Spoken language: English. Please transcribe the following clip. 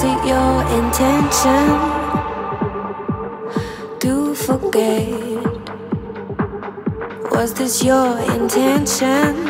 Was it your intention to forget? Was this your intention